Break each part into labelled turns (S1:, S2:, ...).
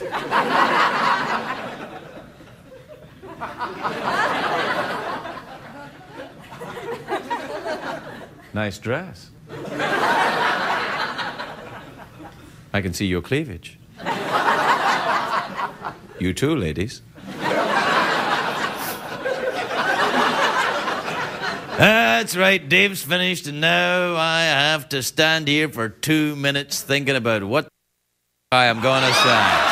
S1: nice dress. I can see your cleavage. You too, ladies. That's right, Dave's finished, and now I have to stand here for two minutes thinking about what I am going to say.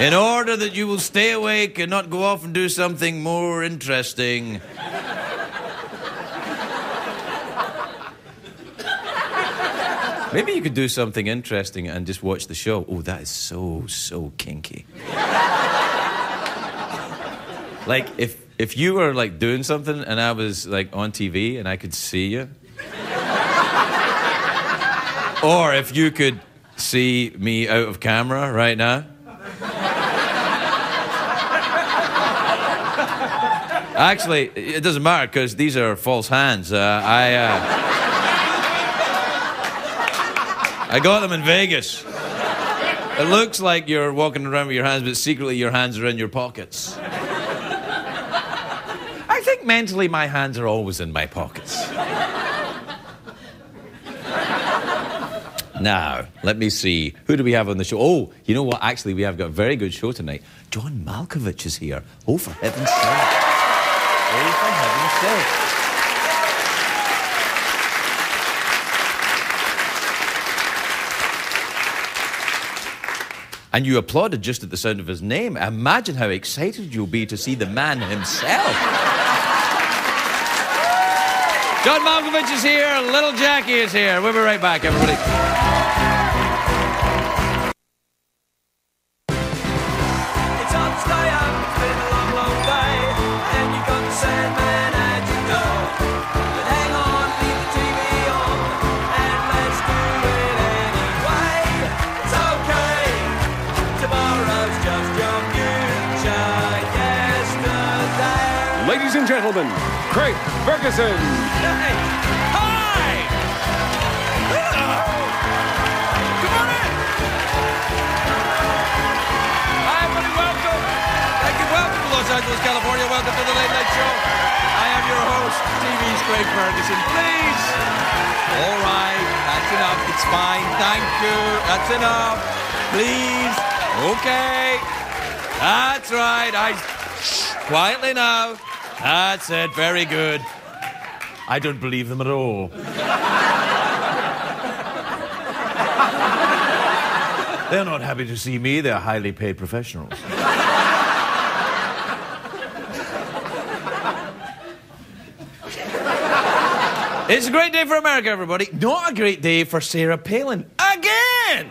S1: In order that you will stay awake and not go off and do something more interesting. Maybe you could do something interesting and just watch the show. Oh, that is so, so kinky. like, if, if you were like doing something and I was like on TV and I could see you. or if you could see me out of camera right now. Actually, it doesn't matter because these are false hands. Uh, I. Uh, I got them in Vegas. It looks like you're walking around with your hands, but secretly your hands are in your pockets. I think mentally my hands are always in my pockets. Now, let me see. Who do we have on the show? Oh, you know what? Actually, we have got a very good show tonight. John Malkovich is here. Oh, for heaven's sake. And you applauded just at the sound of his name. Imagine how excited you'll be to see the man himself. John Malkovich is here, little Jackie is here. We'll be right back, everybody.
S2: Gentlemen, Craig Ferguson.
S1: Hey. Hi! On in! Hi, everybody, welcome. Thank you, welcome to Los Angeles, California. Welcome to the Late Night Show. I am your host, TV's Craig Ferguson. Please. All right, that's enough. It's fine. Thank you. That's enough. Please. Okay. That's right. I. Quietly now. That's it. Very good. I don't believe them at all. They're not happy to see me. They're highly paid professionals. it's a great day for America, everybody. Not a great day for Sarah Palin. Again!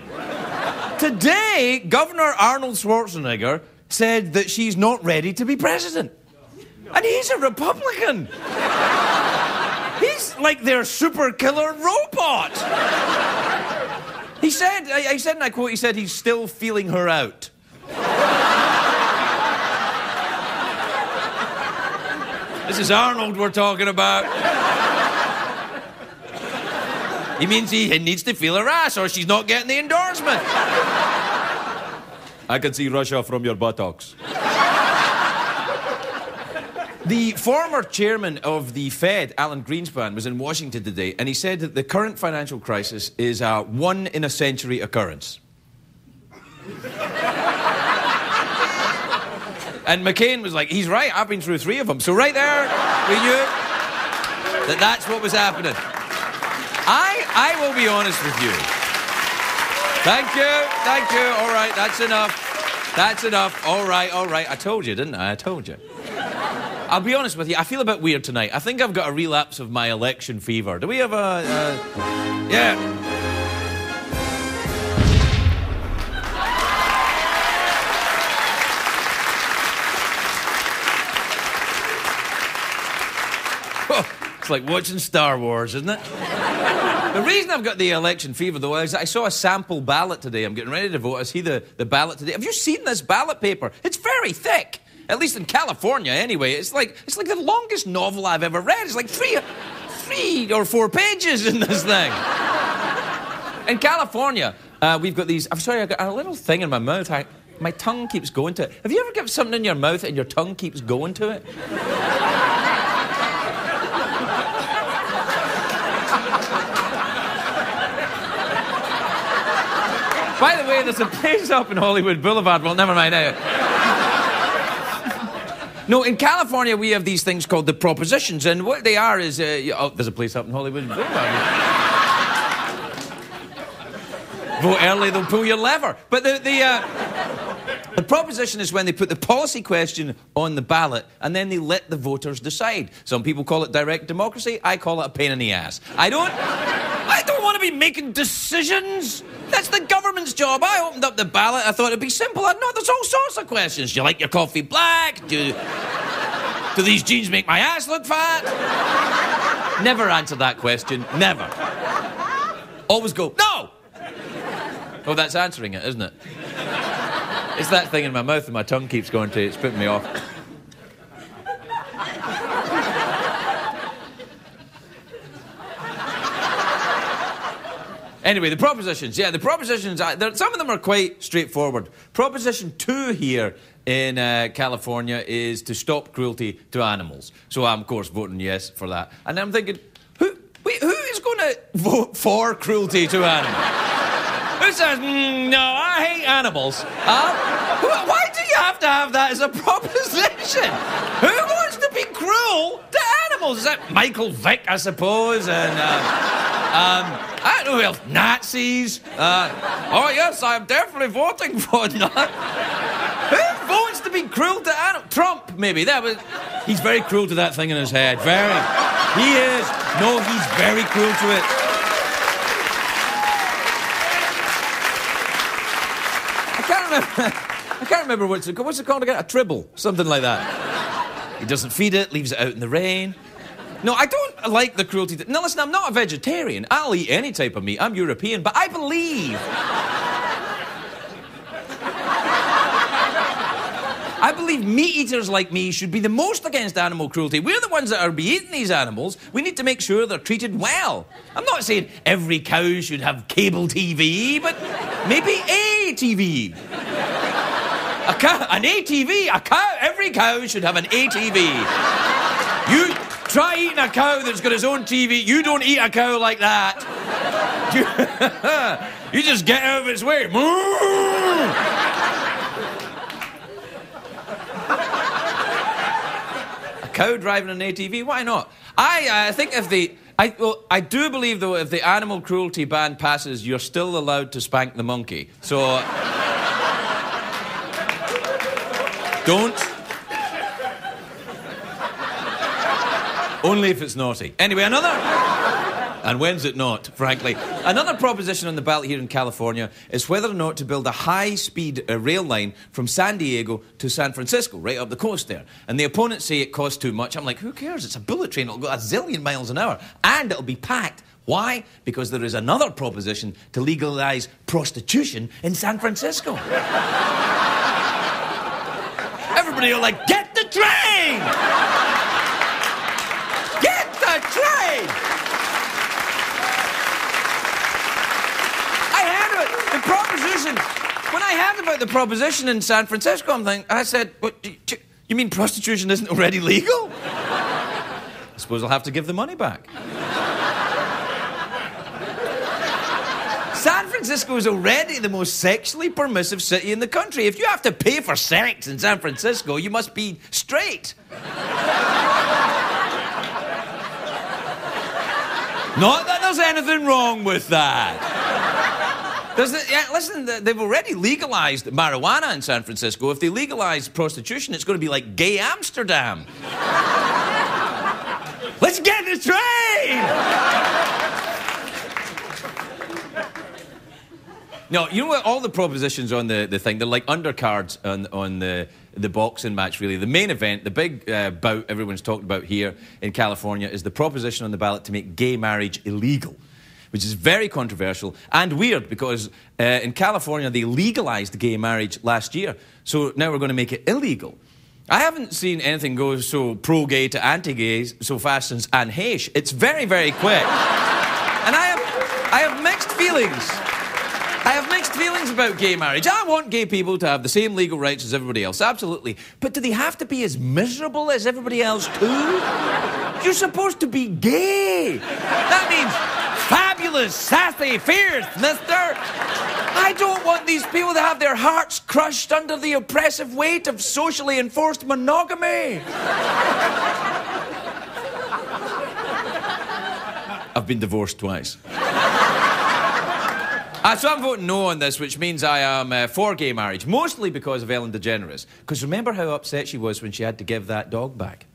S1: Today, Governor Arnold Schwarzenegger said that she's not ready to be president. And he's a Republican. he's like their super killer robot. He said, I, I said in that quote, he said he's still feeling her out. this is Arnold we're talking about. He means he needs to feel her ass or she's not getting the endorsement. I can see Russia from your buttocks. The former chairman of the Fed, Alan Greenspan, was in Washington today, and he said that the current financial crisis is a one in a century occurrence. and McCain was like, he's right, I've been through three of them. So right there, we knew that that's what was happening. I, I will be honest with you. Thank you, thank you. All right, that's enough. That's enough. All right, all right. I told you, didn't I? I told you. I'll be honest with you, I feel a bit weird tonight. I think I've got a relapse of my election fever. Do we have a. Uh, yeah. it's like watching Star Wars, isn't it? The reason I've got the election fever, though, is I saw a sample ballot today. I'm getting ready to vote. I see the, the ballot today. Have you seen this ballot paper? It's very thick. At least in California, anyway. It's like it's like the longest novel I've ever read. It's like three, three or four pages in this thing. in California, uh, we've got these. I'm sorry, I've got a little thing in my mouth. I, my tongue keeps going to it. Have you ever got something in your mouth and your tongue keeps going to it? By the way, there's a place up in Hollywood Boulevard. Well, never mind. Now. No, in California, we have these things called the propositions, and what they are is. Uh, oh, there's a place up in Hollywood Vote early, they'll pull your lever. But the, the, uh, the proposition is when they put the policy question on the ballot and then they let the voters decide. Some people call it direct democracy. I call it a pain in the ass. I don't. I don't want to be making decisions. That's the government's job. I opened up the ballot. I thought it'd be simple. I know there's all sorts of questions. Do you like your coffee black? Do, do these jeans make my ass look fat? Never answer that question. Never. Always go, no! Oh, that's answering it, isn't it? It's that thing in my mouth and my tongue keeps going to it. It's putting me off. Anyway, the propositions. Yeah, the propositions, some of them are quite straightforward. Proposition two here in uh, California is to stop cruelty to animals. So I'm, of course, voting yes for that. And I'm thinking, who, wait, who is going to vote for cruelty to animals? Who says, mm, no, I hate animals? Huh? Why do you have to have that as a proposition? Who wants to be cruel to animals? Is that Michael Vick, I suppose? And, uh, um, I don't know who else. Nazis? Uh, oh, yes, I'm definitely voting for that. Who wants to be cruel to animals? Trump, maybe. That was. He's very cruel to that thing in his head. Very. He is. No, he's very cruel to it. I can't remember what's it, what's it called again? A tribble, something like that. He doesn't feed it, leaves it out in the rain. No, I don't like the cruelty. To... No, listen, I'm not a vegetarian. I'll eat any type of meat. I'm European, but I believe. I believe meat eaters like me should be the most against animal cruelty. We're the ones that are be eating these animals. We need to make sure they're treated well. I'm not saying every cow should have cable TV, but maybe a TV. A cow, an ATV, a cow, every cow should have an ATV. You try eating a cow that's got its own TV. You don't eat a cow like that. You, just get out of its way. a cow driving an ATV? Why not? I, uh, think if the. I, well, I do believe, though, if the animal cruelty ban passes, you're still allowed to spank the monkey. So. Don't. Only if it's naughty. Anyway, another. And when's it not, frankly? Another proposition on the ballot here in California is whether or not to build a high speed uh, rail line from San Diego to San Francisco, right up the coast there. And the opponents say it costs too much. I'm like, who cares? It's a bullet train. It'll go a zillion miles an hour. And it'll be packed. Why? Because there is another proposition to legalize prostitution in San Francisco everybody are like, get the train! Get the train! I had it. The proposition. When I heard about the proposition in San Francisco, I'm thinking, I said, what, you mean prostitution isn't already legal? I suppose I'll have to give the money back. San Francisco is already the most sexually permissive city in the country. If you have to pay for sex in San Francisco, you must be straight. Not that there's anything wrong with that. Yeah, listen, they've already legalized marijuana in San Francisco. If they legalize prostitution, it's going to be like gay Amsterdam. Let's get the train! No, you know what? All the propositions on the, the thing, they're like undercards on, on the, the boxing match, really. The main event, the big uh, bout everyone's talked about here in California, is the proposition on the ballot to make gay marriage illegal, which is very controversial and weird because uh, in California they legalized gay marriage last year. So now we're going to make it illegal. I haven't seen anything go so pro gay to anti gay so fast since Anne Heche. It's very, very quick. and I have. I I have mixed feelings. Feelings about gay marriage. I want gay people to have the same legal rights as everybody else, absolutely. But do they have to be as miserable as everybody else, too? You're supposed to be gay. That means fabulous, sassy, fierce, mister. I don't want these people to have their hearts crushed under the oppressive weight of socially enforced monogamy. I've been divorced twice. Uh, so I'm voting no on this, which means I am uh, for gay marriage, mostly because of Ellen DeGeneres. Because remember how upset she was when she had to give that dog back?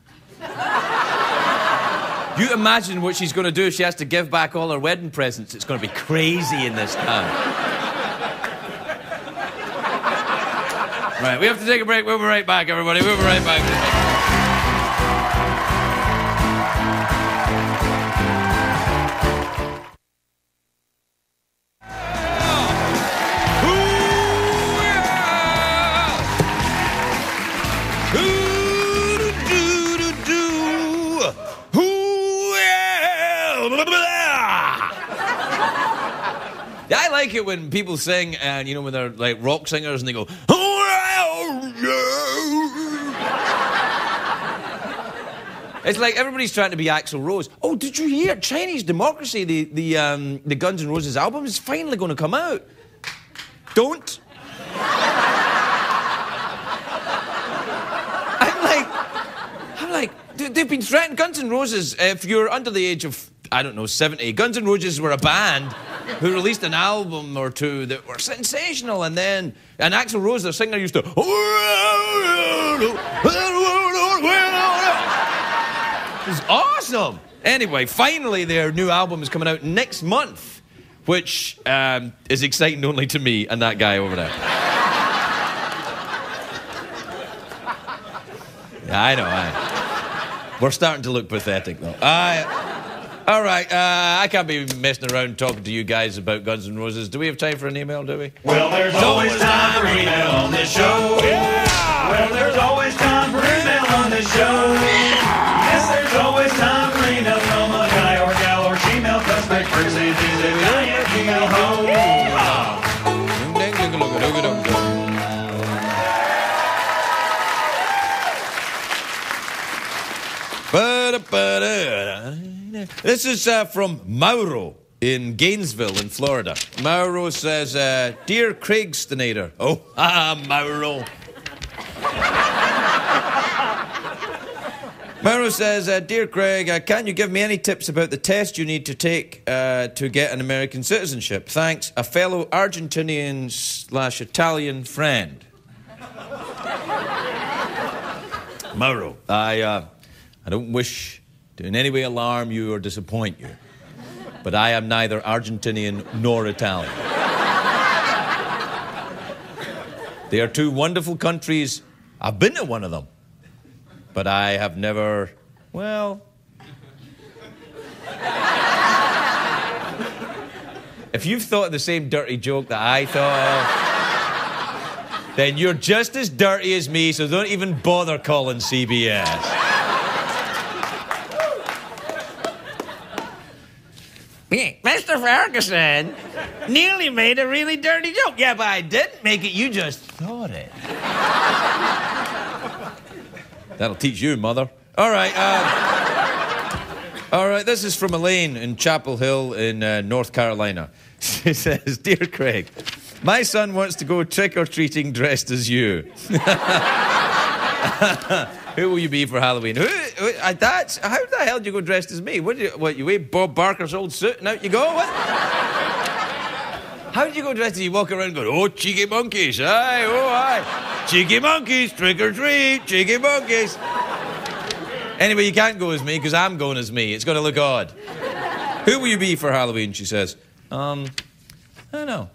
S1: you imagine what she's going to do if she has to give back all her wedding presents. It's going to be crazy in this town. right, we have to take a break. We'll be right back, everybody. We'll be right back. Like it when people sing and, you know, when they're like rock singers and they go, It's like everybody's trying to be Axl Rose. Oh, did you hear? Chinese Democracy, the, the, um, the Guns N' Roses album, is finally going to come out. Don't. I'm like, I'm like, they've been threatening Guns N' Roses. If you're under the age of, I don't know, 70, Guns N' Roses were a band who released an album or two that were sensational, and then and Axl Rose, the singer, used to. It was awesome. Anyway, finally, their new album is coming out next month, which um, is exciting only to me and that guy over there. I know. I, we're starting to look pathetic, though. I. All right, uh, I can't be messing around talking to you guys about Guns N' Roses. Do we have time for an email, do we?
S3: Well, there's always time for email on this show. Yeah! Well, there's always time This is
S1: uh, from Mauro in Gainesville, in Florida. Mauro says, uh, Dear Craig Stinator. Oh, ah, Mauro. Mauro says, uh, Dear Craig, uh, can you give me any tips about the test you need to take uh, to get an American citizenship? Thanks, a fellow Argentinian slash Italian friend. Mauro, I, uh, I don't wish to in any way alarm you or disappoint you. But I am neither Argentinian nor Italian. they are two wonderful countries. I've been to one of them. But I have never, well, if you've thought the same dirty joke that I thought of, then you're just as dirty as me, so don't even bother calling CBS. Mr. Ferguson nearly made a really dirty joke. Yeah, but I didn't make it. You just thought it. That'll teach you, mother. All right. Uh, all right. This is from Elaine in Chapel Hill in uh, North Carolina. She says, "Dear Craig, my son wants to go trick or treating dressed as you." Who will you be for Halloween? Who, who that's, how the hell do you go dressed as me? What, you, what, you wear Bob Barker's old suit and out you go? What? How do you go dressed as you walk around going, oh, cheeky monkeys, aye, oh, aye. Cheeky monkeys, trick or treat, cheeky monkeys. Anyway, you can't go as me because I'm going as me. It's going to look odd. Who will you be for Halloween? She says. Um, I don't know.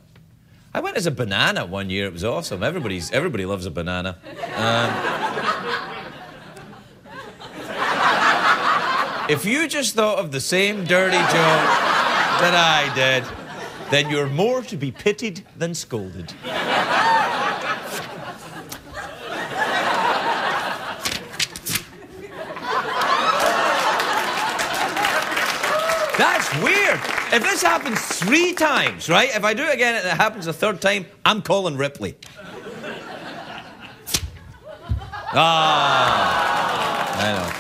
S1: I went as a banana one year. It was awesome. Everybody's everybody loves a banana. Um, If you just thought of the same dirty joke that I did, then you're more to be pitied than scolded. That's weird. If this happens three times, right? If I do it again and it happens a third time, I'm calling Ripley. Ah, I know.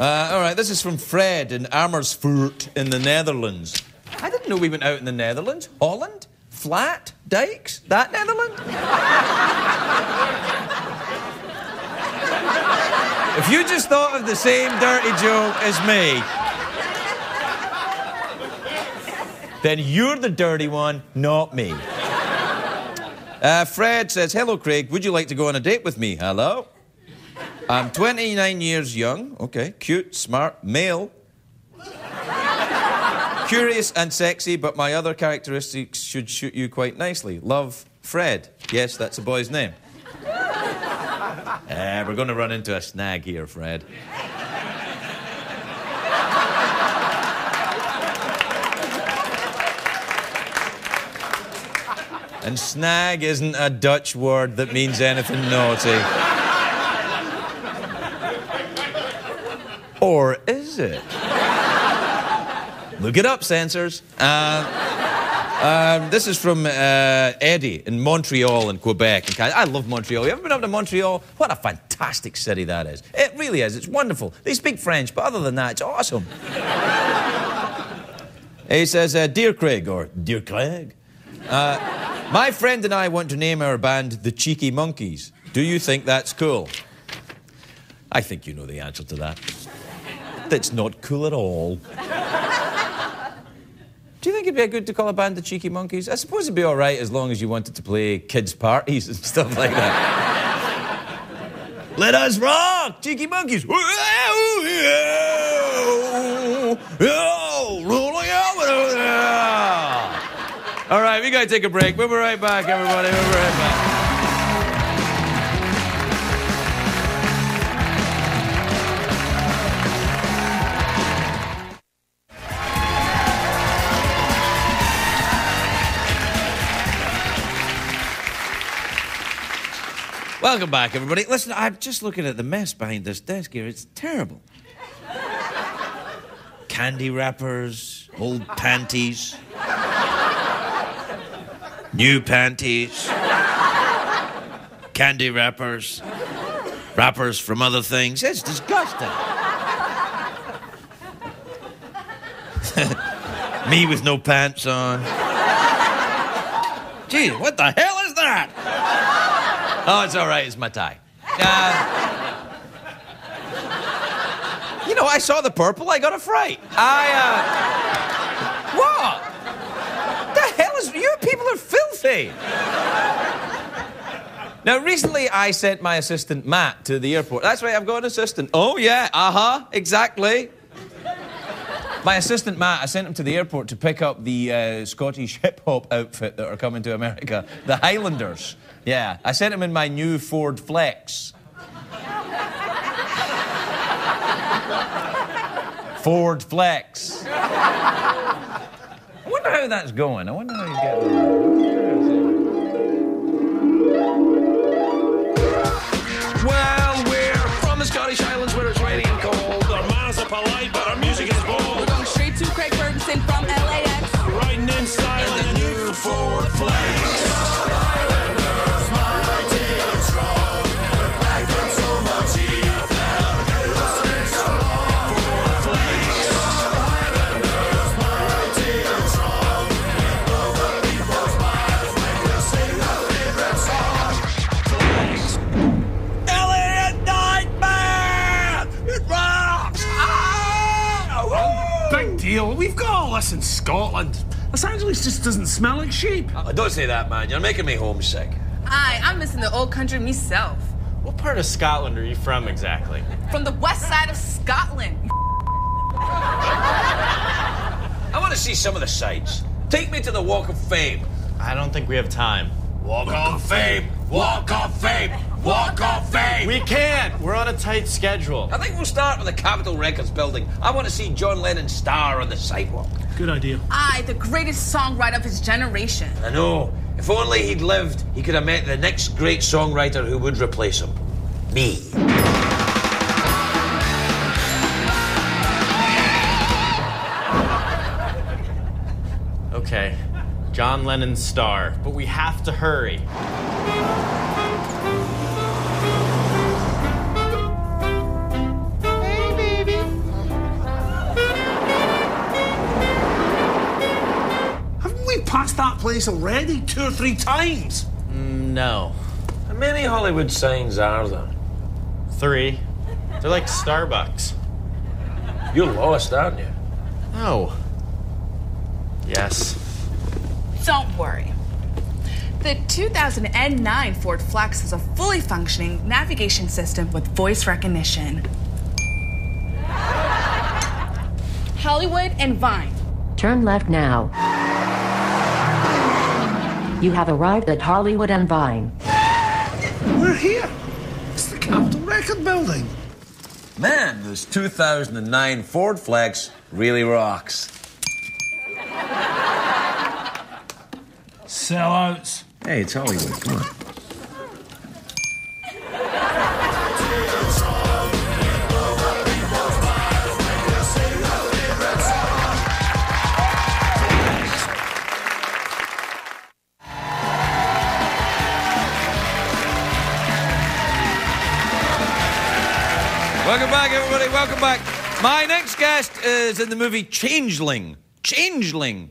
S1: Uh, all right, this is from Fred in Amersfoort in the Netherlands. I didn't know we went out in the Netherlands. Holland? Flat? Dykes? That Netherland? if you just thought of the same dirty joke as me, then you're the dirty one, not me. Uh, Fred says, Hello, Craig. Would you like to go on a date with me? Hello? I'm 29 years young. Okay. Cute, smart, male. Curious and sexy, but my other characteristics should suit you quite nicely. Love, Fred. Yes, that's a boy's name. Uh, we're going to run into a snag here, Fred. And snag isn't a Dutch word that means anything naughty. Or is it? Look it up, censors. Uh, um, this is from uh, Eddie in Montreal in Quebec. I love Montreal. You ever been up to Montreal? What a fantastic city that is. It really is. It's wonderful. They speak French, but other than that, it's awesome. he says, uh, Dear Craig, or Dear Craig, uh, my friend and I want to name our band the Cheeky Monkeys. Do you think that's cool? I think you know the answer to that. That's not cool at all. Do you think it'd be good to call a band the Cheeky Monkeys? I suppose it'd be all right as long as you wanted to play kids' parties and stuff like that. Let us rock, Cheeky Monkeys. Oh, all right, we gotta take a break. We'll be right back, everybody. We'll be right back. Welcome back, everybody. Listen, I'm just looking at the mess behind this desk here. It's terrible. Candy wrappers, old panties, new panties, candy wrappers, wrappers from other things. It's disgusting. Me with no pants on. Gee, what the hell is that? Oh, it's all right. It's my tie. Uh, you know, I saw the purple. I got a fright. I, uh. What? The hell is. You people are filthy. Now, recently I sent my assistant Matt to the airport. That's right, I've got an assistant. Oh, yeah, uh huh, exactly. My assistant Matt, I sent him to the airport to pick up the uh, Scottish hip hop outfit that are coming to America, the Highlanders. Yeah, I sent him in my new Ford Flex. Ford Flex. I wonder how that's going. I wonder how he's getting.
S2: Well, we're from the Scottish Islands where it's rainy and cold. Our manners are polite, but our music is bold.
S4: Going straight to Craig Ferguson from LAX.
S2: Riding in style in the new Ford We've all this in Scotland. Los Angeles just doesn't smell like sheep.
S1: Oh, don't say that, man. You're making me homesick.
S4: Aye, I'm missing the old country myself.
S5: What part of Scotland are you from exactly?
S4: From the west side of Scotland.
S1: I want to see some of the sights. Take me to the Walk of Fame.
S5: I don't think we have time.
S1: Walk of Fame! Walk of Fame! Walk of Fame!
S5: We can't. We're on a tight schedule.
S1: I think we'll start with the Capitol Records building. I want to see John Lennon star on the sidewalk.
S2: Good idea.
S4: I, the greatest songwriter of his generation.
S1: I know. If only he'd lived, he could have met the next great songwriter who would replace him. Me. Okay.
S5: John Lennon's star, but we have to hurry.
S6: Place already two or three times?
S5: Mm, no.
S2: How many Hollywood signs are there?
S5: Three. They're like Starbucks.
S2: You're lost, aren't you?
S5: No. Yes.
S4: Don't worry. The 2009 Ford Flex has a fully functioning navigation system with voice recognition. Hollywood and Vine.
S7: Turn left now. You have arrived at Hollywood and Vine.
S6: We're here. It's the Capitol Record Building.
S1: Man, this 2009 Ford Flex really rocks.
S6: Sellouts.
S1: Hey, it's Hollywood. Come on. Welcome back. My next guest is in the movie Changeling. Changeling.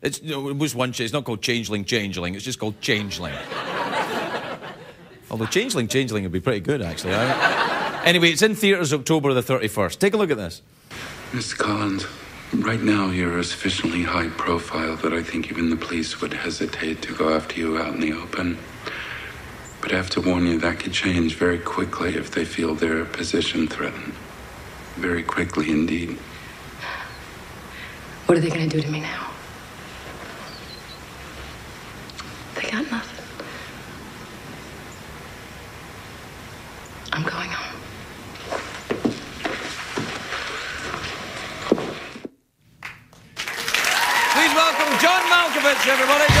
S1: It's, it was one. It's not called Changeling. Changeling. It's just called Changeling. Although Changeling, Changeling would be pretty good, actually. Anyway, it's in theaters October the 31st. Take a look at this.
S8: Mr. Collins, right now you're a sufficiently high profile that I think even the police would hesitate to go after you out in the open. But I have to warn you, that could change very quickly if they feel their position threatened. Very quickly indeed.
S9: What are they going to do to me now? They got nothing. I'm going home.
S1: Please welcome John Malkovich, everybody.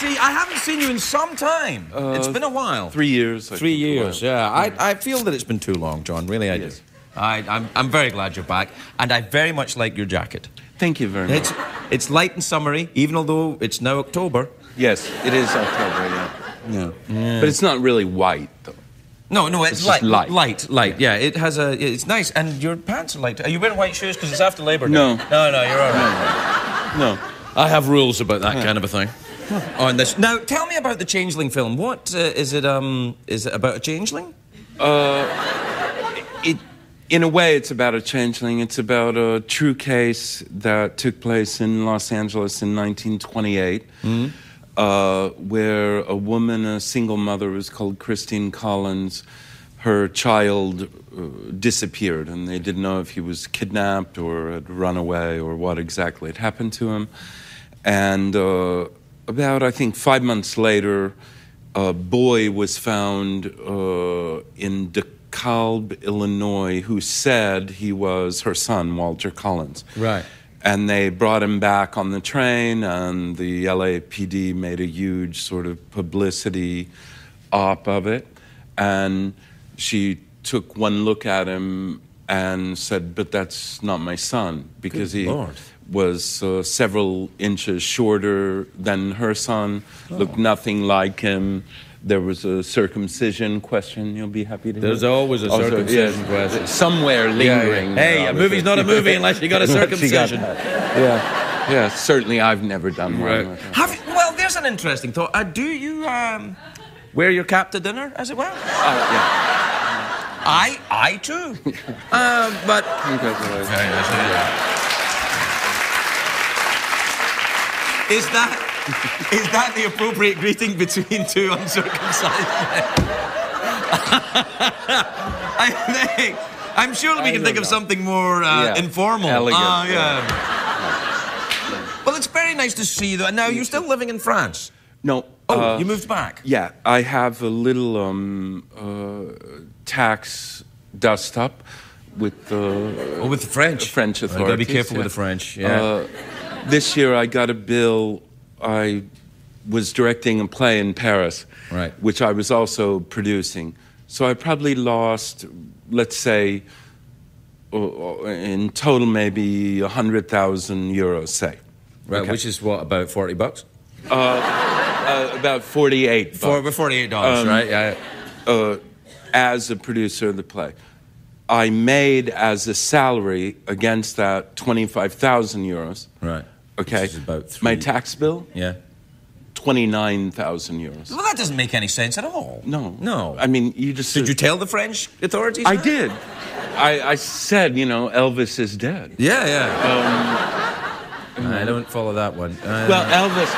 S1: See. I haven't seen you in some time. it's uh, been a while.
S10: Three years. I
S1: Three
S10: think,
S1: years,
S10: while.
S1: yeah. I, I feel that it's been too long, John. Really, I
S10: Yes.
S1: do. I, I'm, I'm very glad you're back, and I very much like your jacket.
S10: Thank you very much.
S1: It's, it's light and summery, even although it's now October.
S10: yes, it is October. Yeah. yeah. But it's not really white though.
S1: No, no, it's,
S10: It's just
S1: light,
S10: light.
S1: light, light. Yeah, it has a. It's nice, and your pants are light. Are you wearing white shoes because it's after Labor Day?
S10: No.
S1: no, no. You're all right.
S10: No.
S1: I have rules about that kind of a thing. On this. Now, tell me about the Changeling film. What uh, is it? Um, is it about a changeling?
S10: It, in a way, it's about a changeling. It's about a true case that took place in Los Angeles in 1928, uh, where a woman, a single mother, was called Christine Collins. Her child uh, disappeared, and they didn't know if he was kidnapped or had run away or what exactly had happened to him. And uh, about, I think, five months later, a boy was found uh, in DeKalb, Illinois, who said he was her son, Walter Collins.
S1: Right.
S10: And they brought him back on the train, and the LAPD made a huge sort of publicity op of it. And she took one look at him and said, But that's not my son, because he
S1: Lord.
S10: Was uh, several inches shorter than her son, looked nothing like him. There was a circumcision question. You'll be happy to hear.
S1: There's always a
S10: Also,
S1: circumcision
S10: yes,
S1: question.
S10: Somewhere lingering.
S1: Hey, a
S10: uh,
S1: movie's not a movie unless you got a
S10: Unless you got
S1: circumcision.
S10: Yeah, yeah. Certainly, I've never done one.
S1: Have you, well, there's an interesting thought. Uh, do you um, wear your cap to dinner, as it were?
S10: Uh, yeah.
S1: I, I too. um, but
S10: Congratulations.
S1: Is that is that the appropriate greeting between two uncircumcised men? I think. I'm sure we can think of something more uh,
S10: Yeah.
S1: informal.
S10: Elegant,
S1: Ah,
S10: yeah.
S1: Well, it's very nice to see you. though. Now, you're still living in France.
S10: No.
S1: Oh,
S10: uh,
S1: you moved back.
S10: Yeah, I have a little um, uh, tax dust up with the
S1: Oh, with the French.
S10: French authorities.
S1: gotta be careful with the French, yeah.
S10: Uh, this year I got a bill. I was directing a play in Paris,
S1: Right.
S10: which I was also producing. So I probably lost, let's say, uh, in total maybe hundred thousand euros, say.
S1: Right,
S10: Okay.
S1: which is what about forty bucks?
S10: Uh, about forty-eight.
S1: For, forty-eight dollars,
S10: Um,
S1: right? Yeah.
S10: uh, as a producer of the play. I made as a salary against that 25,000 euros.
S1: Right.
S10: Okay.
S1: Which is about
S10: My tax bill,
S1: Yeah.
S10: 29,000 euros.
S1: Well, that doesn't make any sense at all.
S10: No.
S1: No.
S10: I mean, you just.
S1: Did you tell the French authorities?
S10: I
S1: that?
S10: did. I, I said, you know, Elvis is dead.
S1: Yeah, yeah. I don't follow that one. Uh,
S10: Well, Elvis,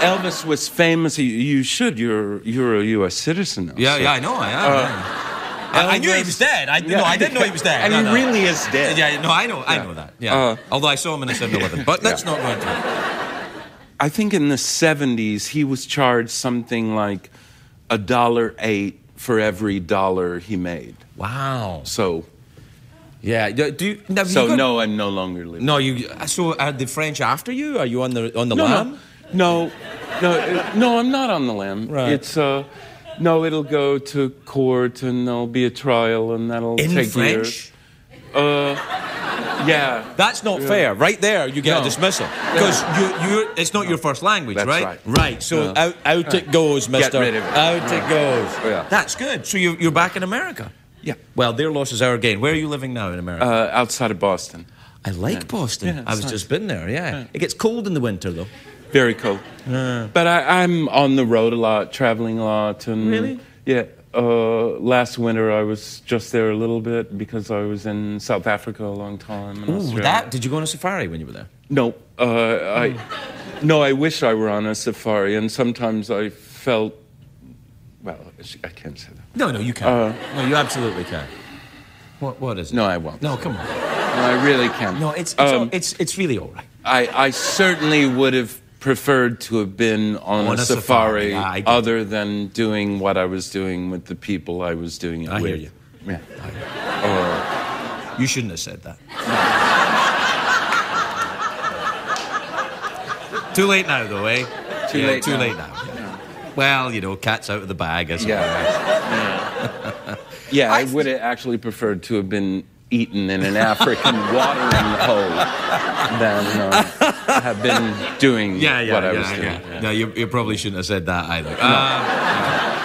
S10: Elvis was famous. You, you should. You're you're a U.S. citizen now.
S1: yeah,
S10: so-
S1: yeah, I know, I am.
S10: Uh,
S1: yeah. I, I knew he was dead. I,
S10: Yeah.
S1: No, I didn't know he was dead.
S10: And
S1: No,
S10: he
S1: no.
S10: really is dead.
S1: Yeah, no, I know, I know that. Yeah.
S10: Uh,
S1: Although I saw him in a 7-Eleven, but let's not go into.
S10: I think in the 70s, he was charged something like a dollar eight for every dollar he made.
S1: Wow.
S10: So,
S1: Yeah. Do you, have you
S10: so
S1: got-
S10: no, I'm no longer living.
S1: No, you. So are the French after you? Are you on the on the
S10: no,
S1: lam?
S10: no, no, uh, no, I'm not on the lam.
S1: Right.
S10: It's uh, no, it'll go to court and there'll be a trial and that'll
S1: In
S10: take
S1: French?
S10: years. Uh, yeah.
S1: That's not fair. Right there, you get a dismissal because you you it's not your first language,
S10: That's
S1: right?
S10: right.
S1: Right. So
S10: Yeah.
S1: out out it goes, Mister.
S10: rid of it.
S1: Out it goes.
S10: Yeah.
S1: That's good. So you you're back in America.
S10: Yeah.
S1: Well, their loss is our gain. Where are you living now in America?
S10: Uh, outside of Boston.
S1: I like Boston.
S10: Yeah,
S1: I was
S10: it's
S1: just been there. Yeah. It gets cold in the winter though.
S10: Very cold. But I, I'm on the road a lot, traveling a lot. And
S1: Really?
S10: Yeah. Uh, last winter I was just there a little bit because I was in South Africa a long time.
S1: Ooh,
S10: Australia.
S1: that. Did you go on a safari when you were there?
S10: No, uh, I. No, I wish I were on a safari, and sometimes I felt. Well, I can't say that.
S1: No, no, you can.
S10: Uh,
S1: no, you absolutely can. What what is it?
S10: No, I won't.
S1: No, come on.
S10: No, I really can't.
S1: No, it's it's,
S10: Um,
S1: all, it's it's really all right.
S10: I, I certainly would have preferred to have been on,
S1: On
S10: a,
S1: a
S10: safari,
S1: safari, yeah, I get
S10: other than doing what I was doing with the people I was doing it
S1: I
S10: with.
S1: hear you.
S10: Yeah.
S1: You shouldn't have said that. too late now, though, eh?
S10: Too
S1: Yeah,
S10: late
S1: Too
S10: now.
S1: late now. yeah. Well, you know, cat's out of the bag, as it
S10: Yeah.
S1: were.
S10: Yeah, yeah I would have actually preferred to have been eaten in an African watering hole than uh, have been doing
S1: Yeah, yeah,
S10: what I
S1: yeah,
S10: was doing.
S1: yeah. No, you, you probably shouldn't have said that either. Uh,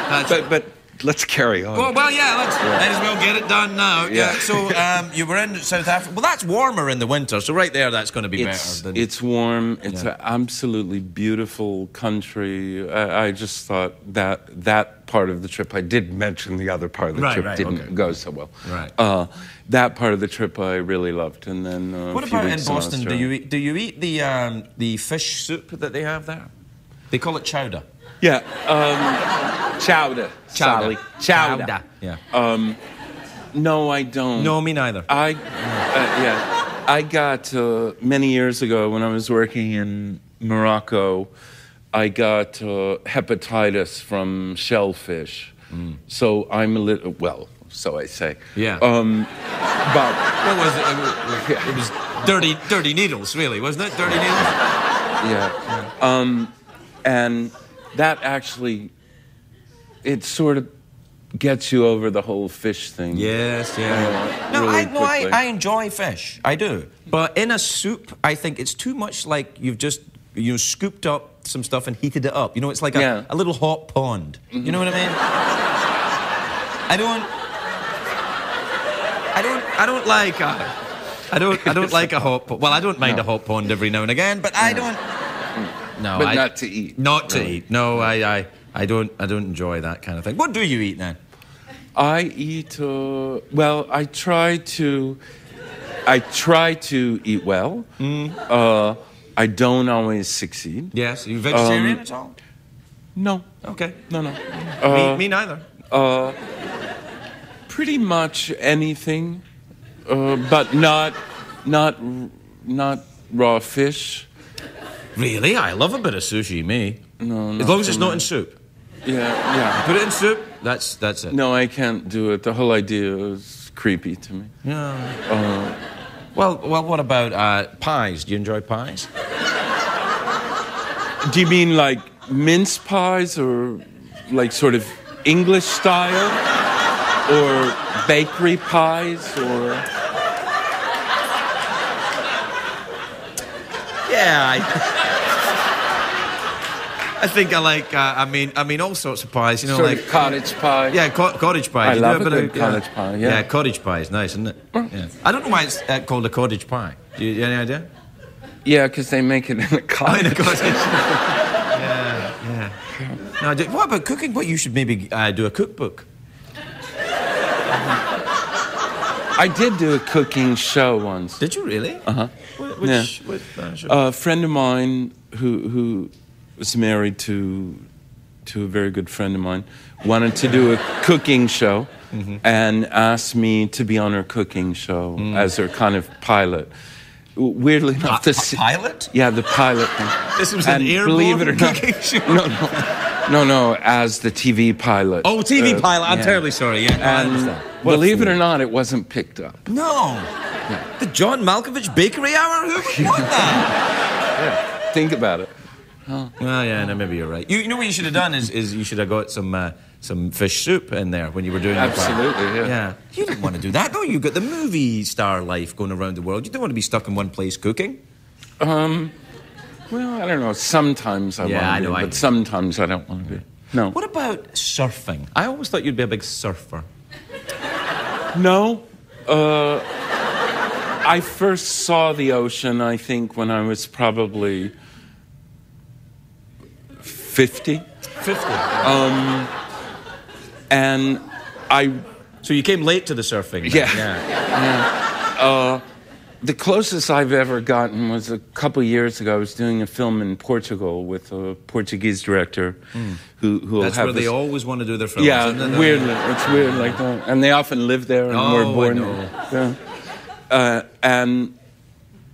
S1: that's-
S10: But, but let's carry on.
S1: well, well, yeah, let's might as well get it done now. Yeah.
S10: Yeah.
S1: so um, you were in South Africa. Well, that's warmer in the winter, so right there, that's going to be
S10: it's,
S1: better. Than,
S10: it's warm. It's
S1: Yeah.
S10: an absolutely beautiful country. I, I just thought that that part of the trip. I did mention the other part of the
S1: Right,
S10: trip
S1: right,
S10: didn't
S1: okay.
S10: go so well.
S1: Right.
S10: Uh, that part of the trip I really loved, and then uh,
S1: What about in Boston? Do you eat, do you eat the um, the fish soup that they have there? They call it chowder.
S10: Yeah. Um, chowder. Sally. Chowder.
S1: Yeah.
S10: Um, no, I don't.
S1: no, me neither.
S10: I, uh, yeah, I got uh, many years ago when I was working in Morocco. I got uh, hepatitis from shellfish, so I'm a little well. So I say.
S1: Yeah.
S10: Um, but
S1: What was it? It was, it was dirty, dirty needles, really, wasn't it? Dirty needles.
S10: yeah. Um, and that actually, it sort of gets you over the whole fish thing.
S1: Yes, yeah. No,
S10: really
S1: I, no I. I enjoy fish. I do. But in a soup, I think it's too much like you've just you know, scooped up some stuff and heated it up. You know, it's like a,
S10: Yeah.
S1: a little hot pond. You know what I mean? I don't. I don't. I don't like. A, I don't. I don't like a hot. Po- well, I don't mind a hot pond every now and again, but I don't. No,
S10: But
S1: I-
S10: not to eat.
S1: Not to
S10: really.
S1: eat. No, I, I, I don't. I don't enjoy that kind of thing. What do you eat then?
S10: I eat. Uh, well, I try to. I try to eat well.
S1: Mm.
S10: Uh, I don't always succeed.
S1: Yes, are you vegetarian
S10: Um,
S1: at all?
S10: No,
S1: Okay.
S10: no, no.
S1: me,
S10: Uh,
S1: me neither.
S10: uh, pretty much anything, uh, but not, not, not raw fish.
S1: Really? I love a bit of sushi, me.
S10: No,
S1: As long as it's not in soup.
S10: Yeah, yeah.
S1: Put it in soup, that's that's it.
S10: No, I can't do it. The whole idea is creepy to me.
S1: Yeah.
S10: Uh,
S1: Well, well, what about uh, pies? Do you enjoy pies?
S10: do you mean like mince pies or like sort of English style? Or bakery pies or.
S1: Yeah, I, I think I like. Uh, I mean, I mean, all sorts of pies. You know, like
S10: cottage pie.
S1: Yeah, co- cottage pie.
S10: I
S1: You
S10: love
S1: do
S10: a
S1: bit
S10: good
S1: of- yeah.
S10: cottage pie, yeah.
S1: cottage pie is nice, isn't it? Yeah. I don't know why it's uh, called a cottage pie. Do you, have any idea?
S10: Yeah, because they make it in a cottage.
S1: in a cottage. yeah, yeah. No, do- what about cooking? What you should maybe uh, do a cookbook.
S10: I did do a cooking show once.
S1: Did you really?
S10: Uh huh.
S1: Which,
S10: Yeah.
S1: which, uh, show?
S10: A friend of mine who who was married to to a very good friend of mine wanted to do a cooking show
S1: Mm-hmm.
S10: and asked me to be on her cooking show as her kind of pilot. Weirdly enough,
S1: Mm.
S10: This
S1: pilot?
S10: Yeah, the pilot.
S1: This was an
S10: and
S1: airborne
S10: believe it or not,
S1: cooking show?
S10: no, no, no, no, as the TV pilot.
S1: Oh, TV
S10: Uh,
S1: pilot. I'm
S10: yeah.
S1: terribly sorry. Yeah,
S10: And
S1: understand.
S10: Believe it or not, it wasn't picked up.
S1: No. The John Malkovich Bakery Hour? Who would want that?
S10: Think about it.
S1: Oh, yeah, no, maybe you're right. You, you know what you should have done is, is you should have got some uh, some fish soup in there when you were doing.
S10: Absolutely, yeah.
S1: Yeah. You didn't want to do that, though. You've got the movie star life going around the world. You don't want to be stuck in one place cooking.
S10: Um, well, I don't know. Sometimes I
S1: Yeah,
S10: want
S1: I know,
S10: be,
S1: I-
S10: but sometimes I don't want to be. No.
S1: What about surfing? I always thought you'd be a big surfer.
S10: No. Uh, I first saw the ocean, I think, when I was probably 50.
S1: 50.
S10: Um, and I.
S1: So you came late to the surfing? then?
S10: Yeah.
S1: yeah.
S10: Yeah. Uh, the closest I've ever gotten was a couple years ago. I was doing a film in Portugal with a Portuguese director who who will
S1: Hmm. That's
S10: have
S1: where they always want to do their films.
S10: Yeah,
S1: isn't it?
S10: weirdly, it's weird like that, and they often live there and
S1: Oh,
S10: were
S1: I
S10: born
S1: know.
S10: there. Yeah. Uh, and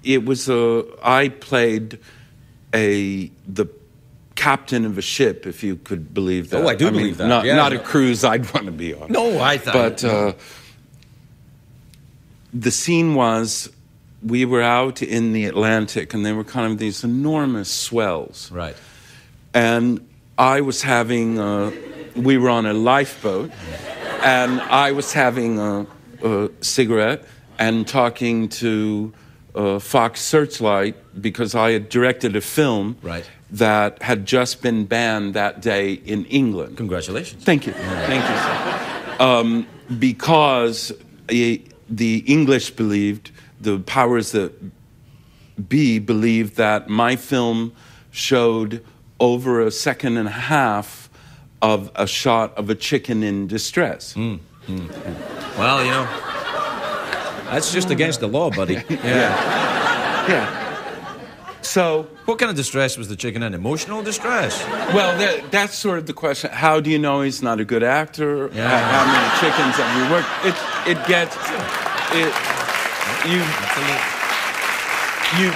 S10: it was a. I played a the captain of a ship, if you could believe that.
S1: Oh, I do
S10: mean,
S1: believe that,
S10: Not,
S1: yeah.
S10: not a cruise I'd want to be on.
S1: No, I thought.
S10: But uh, the scene was we were out in the Atlantic, and there were kind of these enormous swells.
S1: Right.
S10: And I was having, uh, we were on a lifeboat, and I was having a, a cigarette and talking to uh, Fox Searchlight because I had directed a film
S1: Right.
S10: That had just been banned that day in England.
S1: Congratulations.
S10: Thank you. Thank you. sir. Um, because the English believed, the powers that be believed that my film showed over a second and a half of a shot of a chicken in distress.
S1: Well, you know, that's just against the law, buddy. Yeah.
S10: Yeah. So,
S1: What kind of distress was the chicken in? Emotional distress?
S10: well, that, that's sort of the question. How do you know he's not a good actor?
S1: Yeah.
S10: How, how many chickens have you worked? It, it gets, it, you, you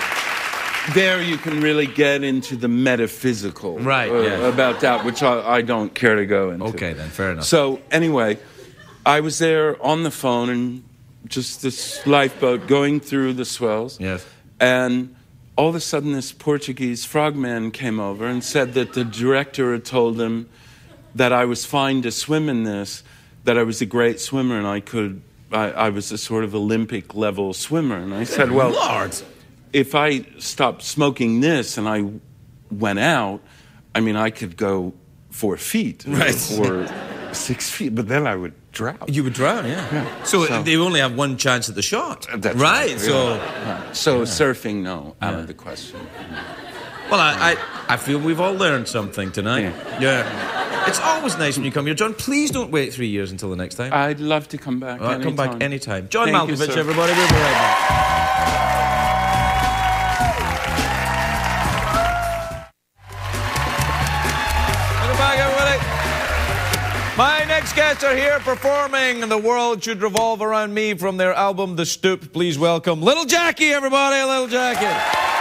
S10: there you can really get into the metaphysical
S1: Right,
S10: uh,
S1: yeah.
S10: about that which I, I don't care to go into
S1: Okay, then, fair enough.
S10: so anyway i was there on the phone and just this lifeboat going through the swells
S1: Yes.
S10: and all of a sudden this portuguese frogman came over and said that the director had told him that i was fine to swim in this that i was a great swimmer and i could I, I was a sort of Olympic level swimmer, and I said, "Well,
S1: Lord.
S10: if I stopped smoking this and I went out, I mean, I could go four feet
S1: Right.
S10: or six feet, but then I would drown.
S1: You would drown, yeah. So,
S10: So-
S1: they only have one chance at the shot.
S10: That's
S1: right.
S10: yeah.
S1: So,
S10: Right. so surfing, no, out
S1: Yeah.
S10: of the question.
S1: well, I, I, I feel we've all learned something tonight. Yeah. It's always nice when you come here, John. Please don't wait three years until the next time.
S10: I'd love to come back.
S1: All right, come back
S10: anytime.
S1: anytime. John
S10: Thank you,
S1: Malkovich,
S10: sir.
S1: everybody. We'll be right back. Next guests are here performing and The World Should Revolve Around Me from their album The Stoop. Please welcome Little Jackie, everybody. Little Jackie.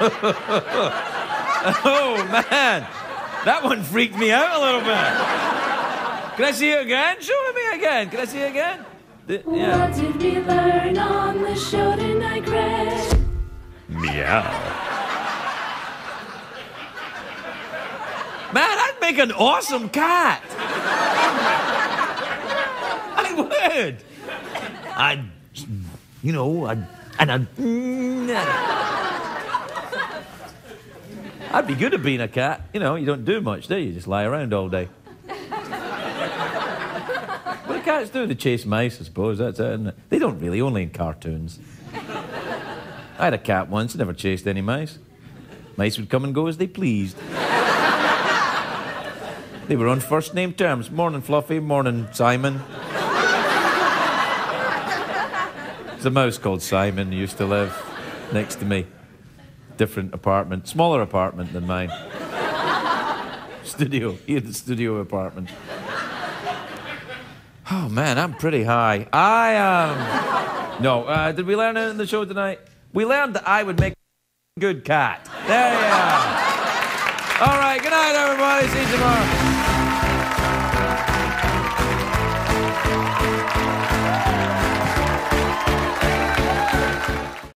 S1: oh, man. That one freaked me out a little bit. Can I see it again? Show it me again. Can I see it again? Th- yeah.
S11: What did we learn on the show tonight, Greg?
S1: Meow. Man, I'd make an awesome cat. I would. I'd, you know, I'd, and I'd. Mm, I'd be good at being a cat. You know, you don't do much, do you? You just lie around all day. But the cats do. They chase mice, I suppose. That's it, it? They don't really, only in cartoons. I had a cat once, never chased any mice. Mice would come and go as they pleased. They were on first name terms. Morning, Fluffy. Morning, Simon. There's a mouse called Simon who used to live next to me. Different apartment, smaller apartment than mine. studio. He had a studio apartment. Oh man, I'm pretty high. I um. No, uh, did we learn it in the show tonight? We learned that I would make a good cat. There you are. All right, good night, everybody. See you tomorrow.